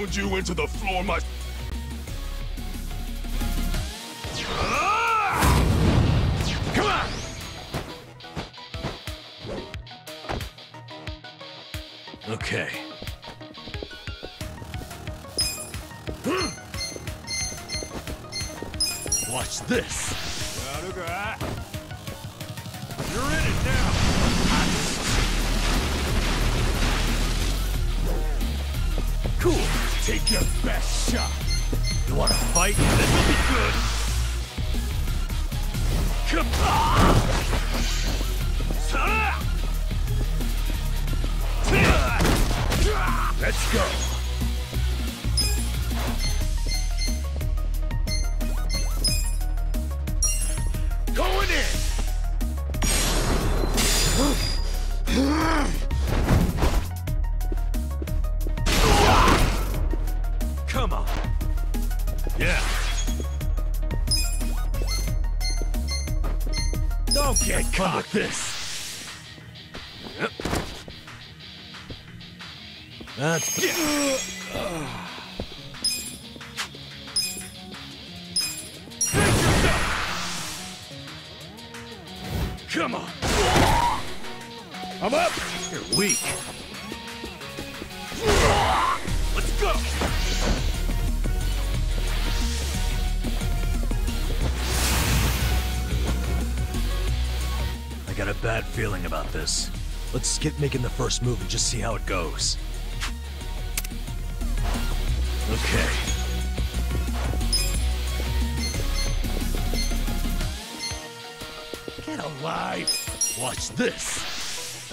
Pound you into the floor my... this. Let's get making the first move and just see how it goes. Okay. Get alive. Watch this.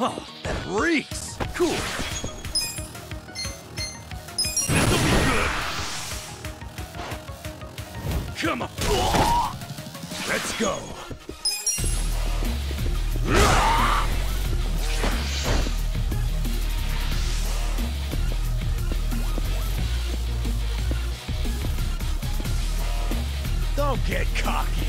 Oh, that reeks. Cool. This'll be good. Come on. Let's go. Don't get cocky.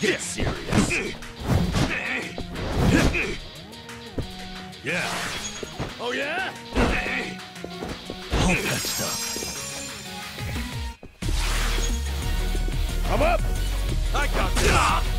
Get serious. Yeah. Oh yeah? All patched up. I'm up. I got this.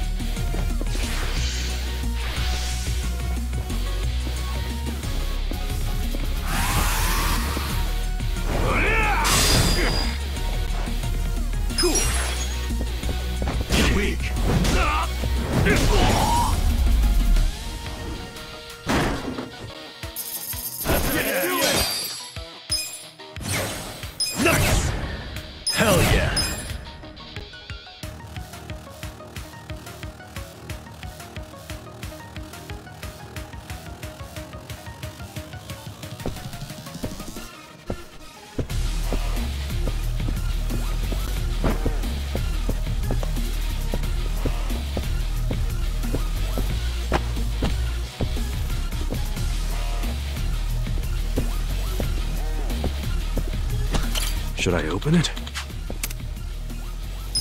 Should I open it?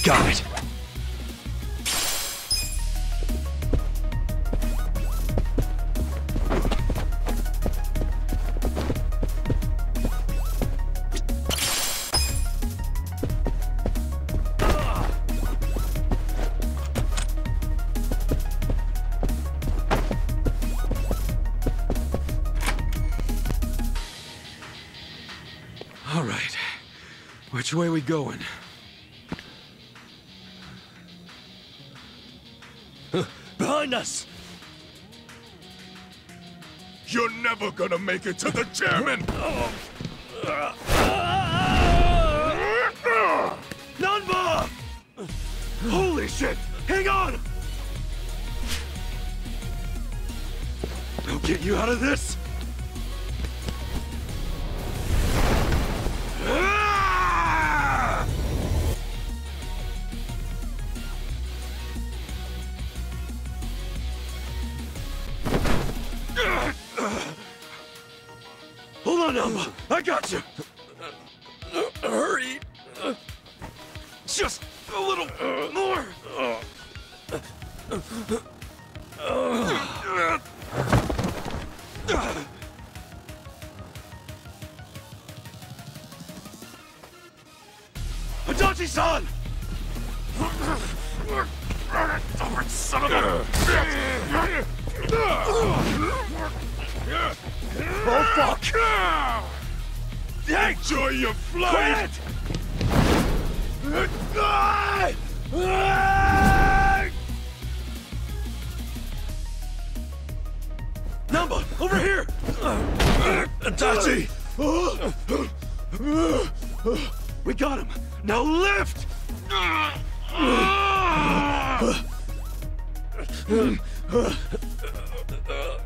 Got it. going. Behind us! You're never gonna make it to the chairman! Nanba! Holy shit! Hang on! I'll get you out of this! Alma. I got you.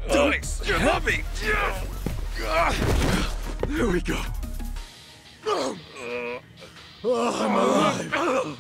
Nice! You're heavy! There we go. Oh, I'm alive.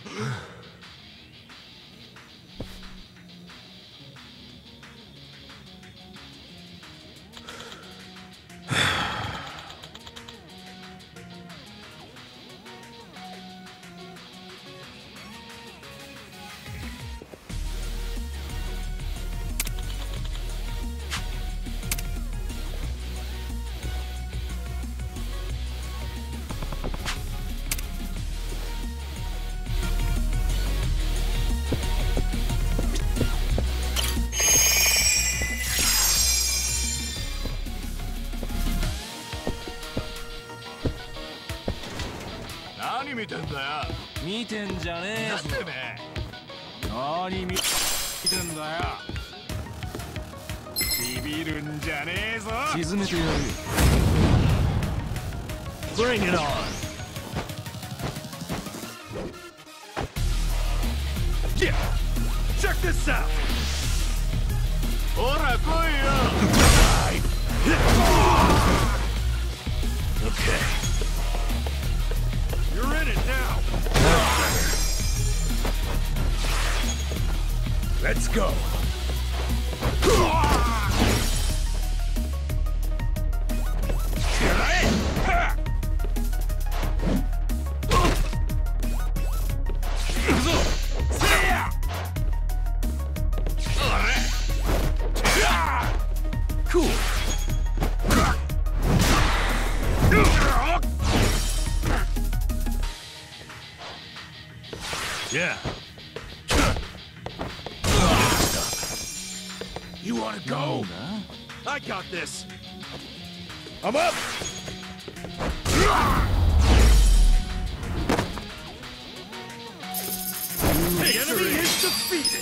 てんじゃねえぞ何見見てんだよビビるんじゃねえぞ沈めてやるよ Bring it on! Yeah! Check this out! ほら来いよ Okay. You're in it now. Let's go. Defeated.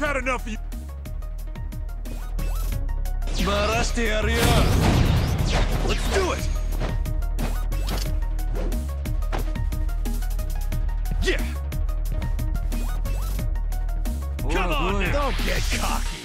I've had enough of you. Let's do it! Yeah! Come on now! Don't get cocky!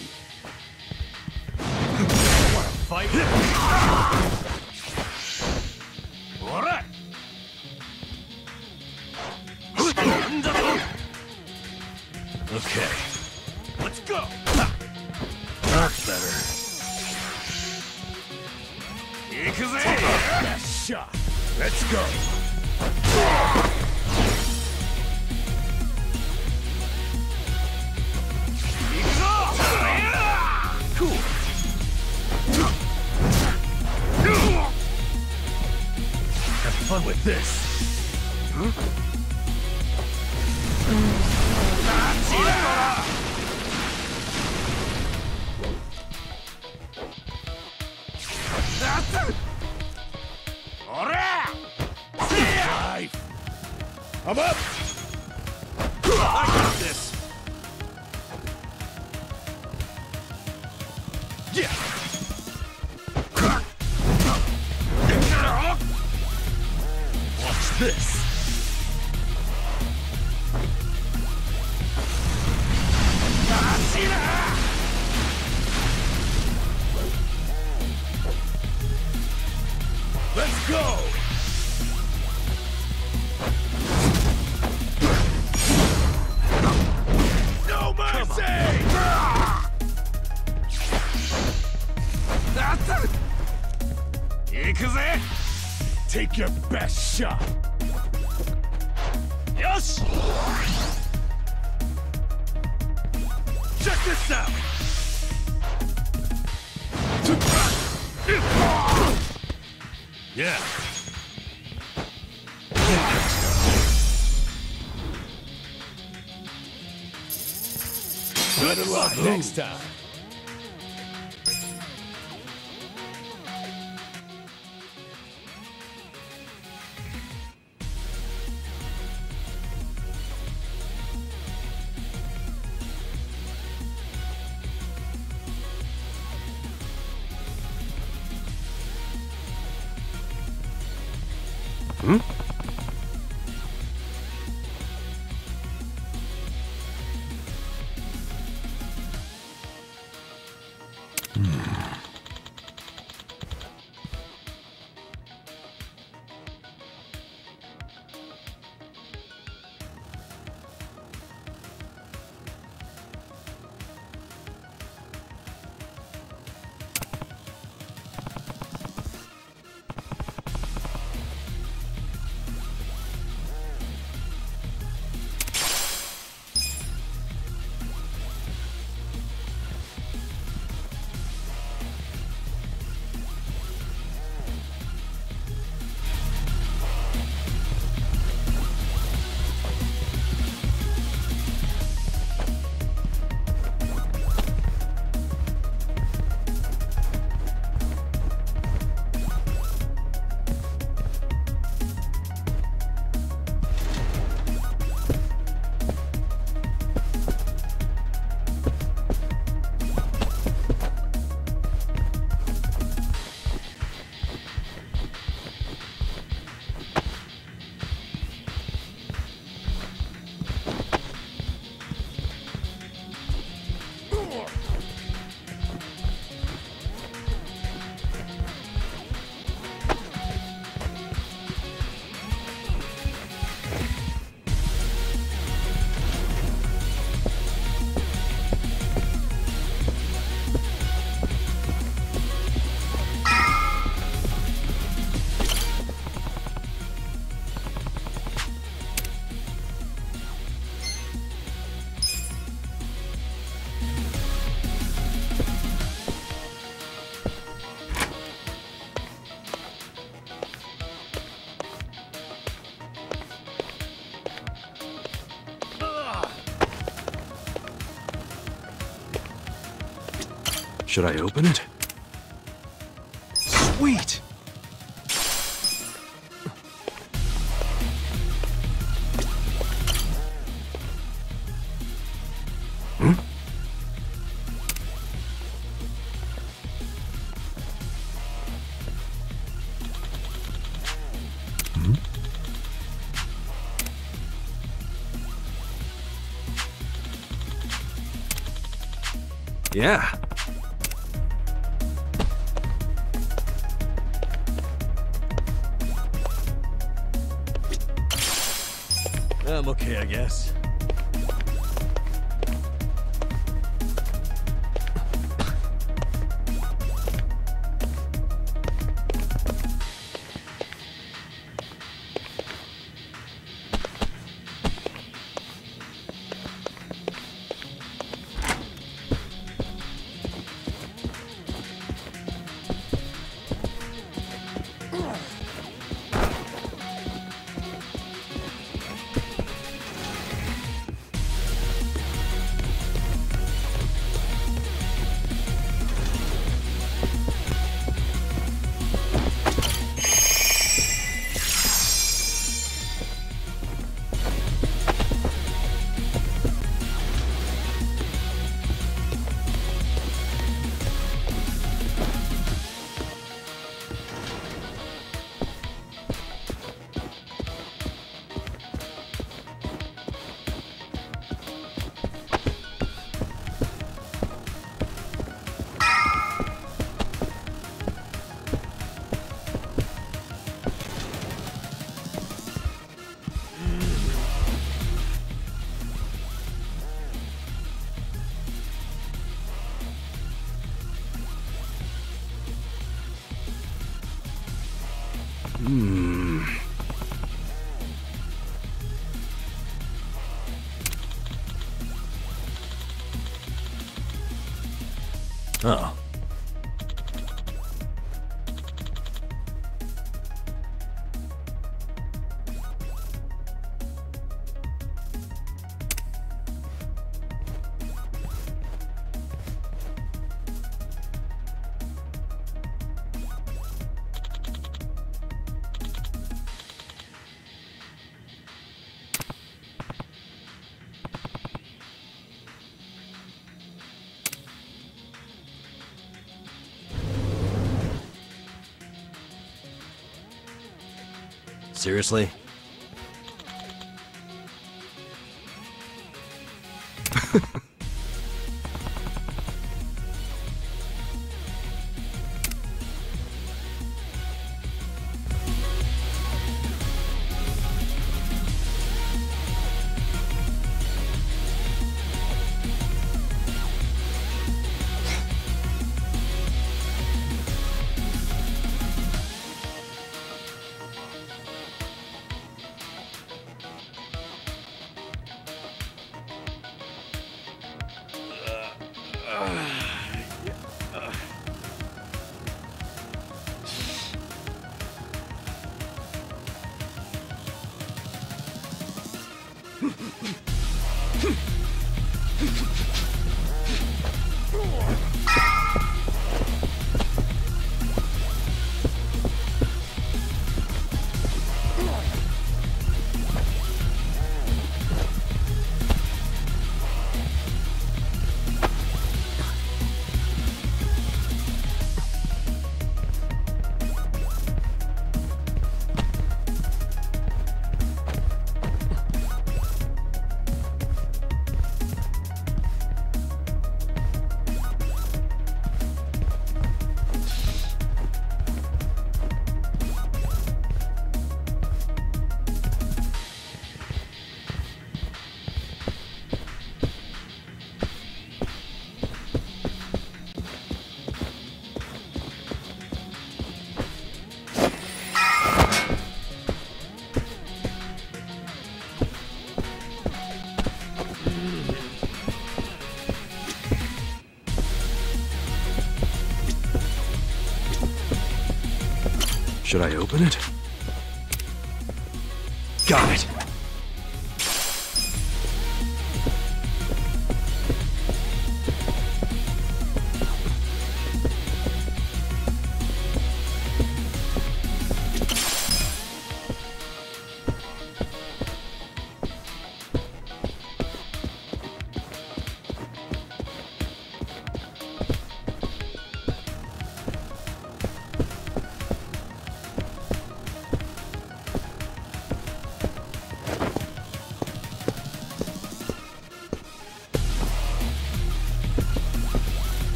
Fun with this. Life! I'm up! Check this out! Yeah. Better luck next time! Should I open it? Sweet! Hmm? Hmm? Yeah. I'm okay, I guess. Seriously? Should I open it? Got it.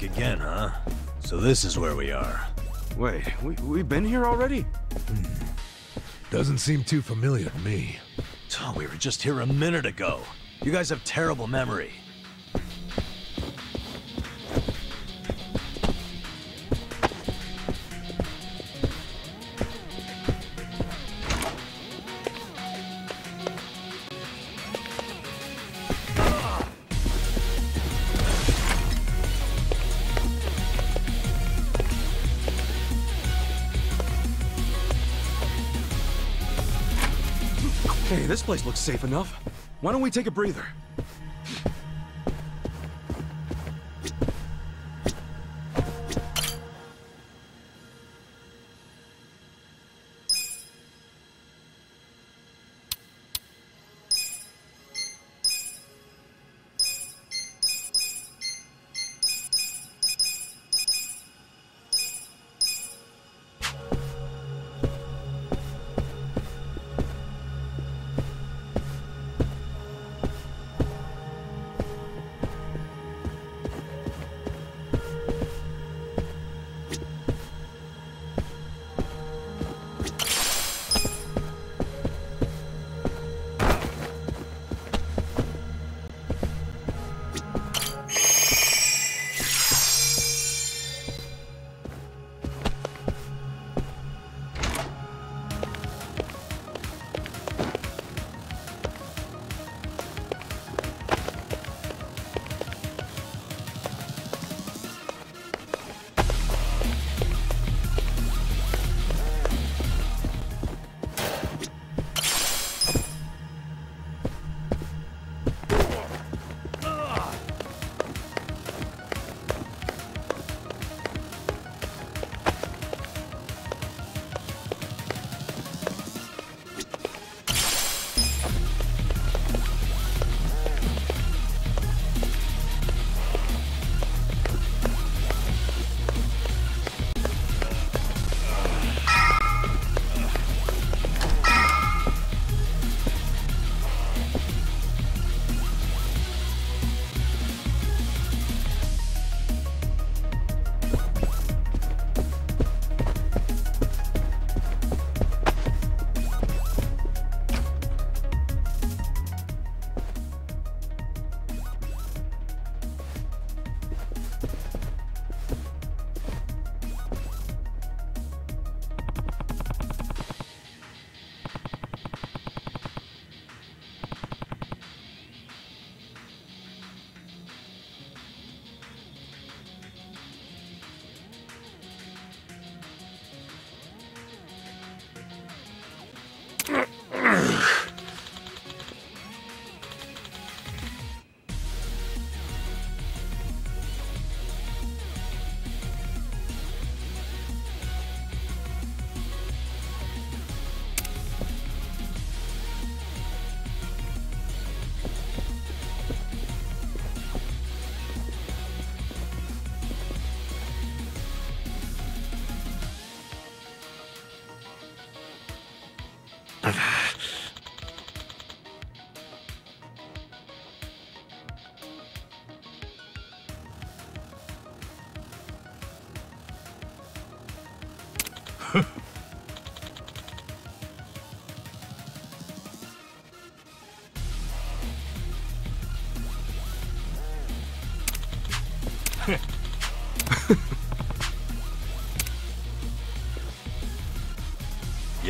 Back again, huh? So this is where we are. Wait, we, we've been here already? Hmm. Doesn't seem too familiar to me. Oh, we were just here a minute ago. You guys have terrible memory. Place looks safe enough. Why don't we take a breather?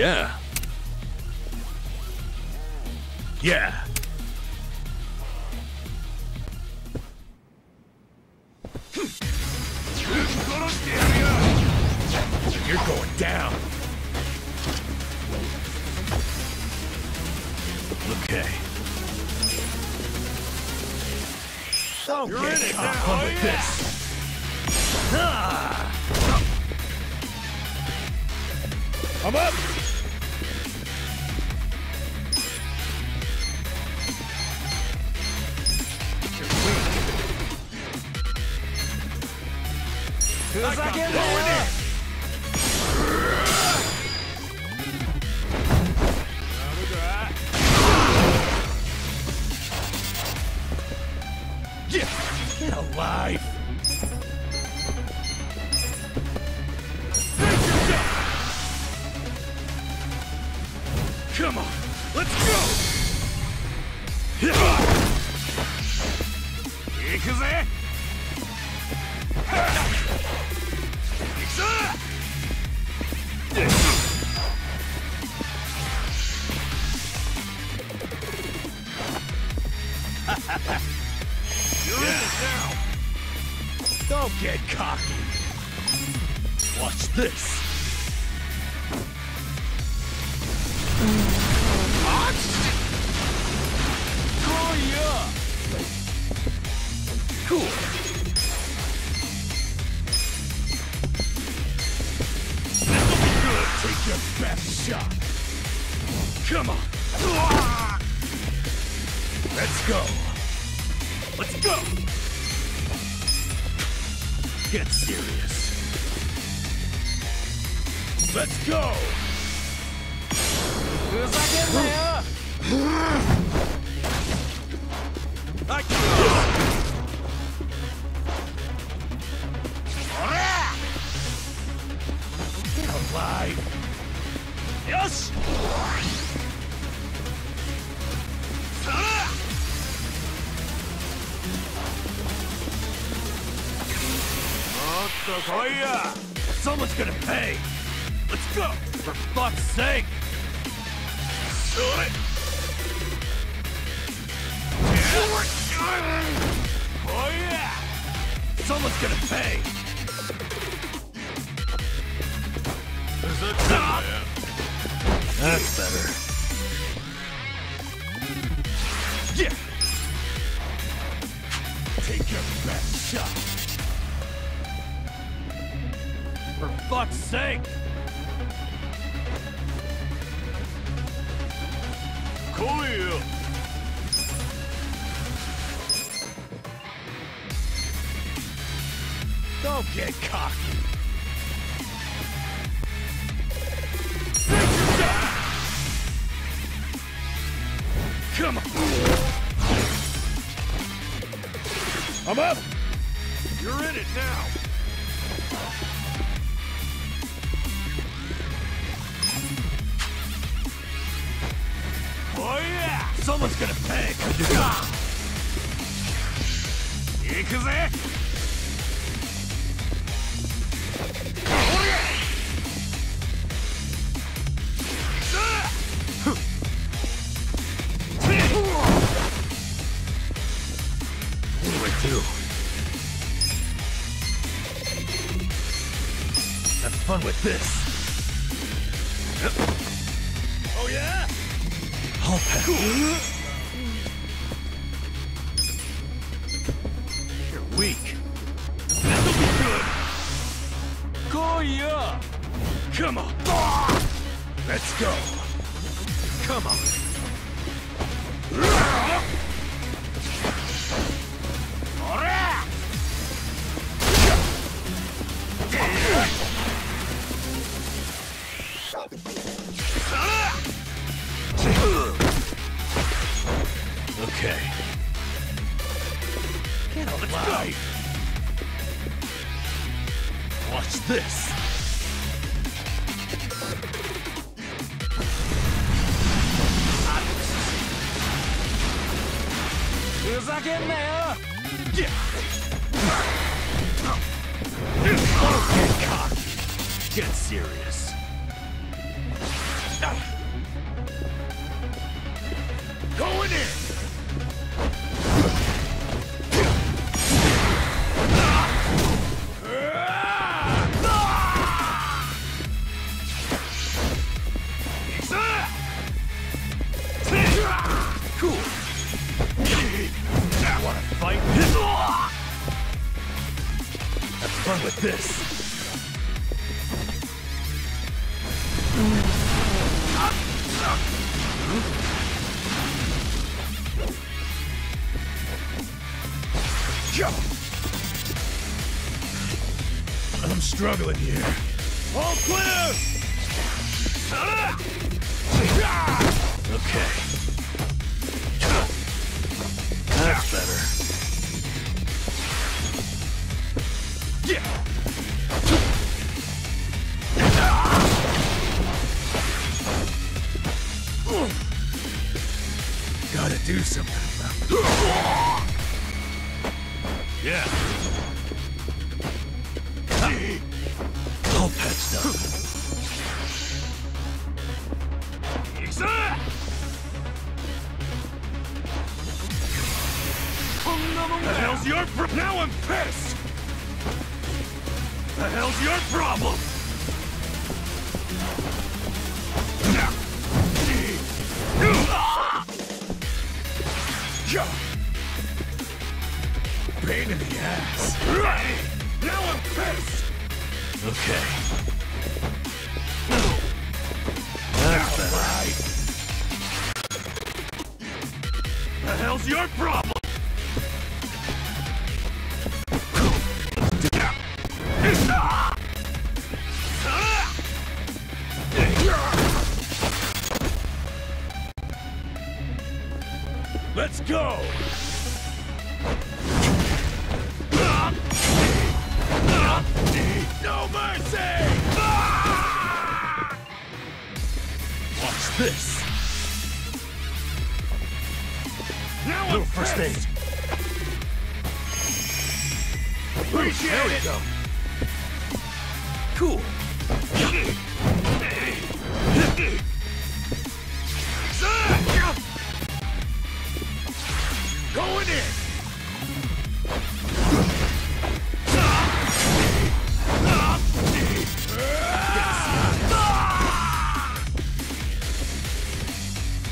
Yeah. Yeah. Hmm. You're going down. Okay. You're in it now. Fun with oh, this. I'm ah. up. Yeah. Get alive. This! Oh yeah! Someone's gonna pay! Let's go! For fuck's sake! Shoot it! Yeah. Oh yeah! Someone's gonna pay! There's a top! That's better. Fuck's sake! Cool! Don't get cocky. Come on. I'm up. You're in it now. Oh yeah! Someone's gonna pay. Ikkuze! Oh, Have fun with this. You're weak. This'll be good. Come on. Let's go. Come on. Okay. Get alive! Watch this! Feels like it there. Yeah! Get cocky! Get serious! I'm struggling here. All clear! Ah! Okay. That's better. Yeah. Gotta do something about it. Yeah. All patched up. The hell's your pro- Now I'm pissed! The hell's your problem? Yeah ass. Now I'm pissed! Okay. That's better. The hell's your problem?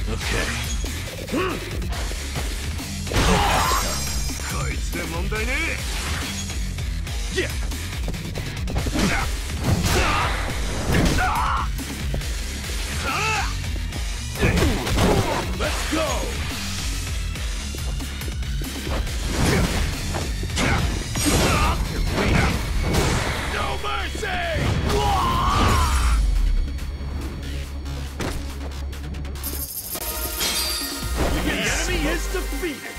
こいつで問題ねえ。Defeated!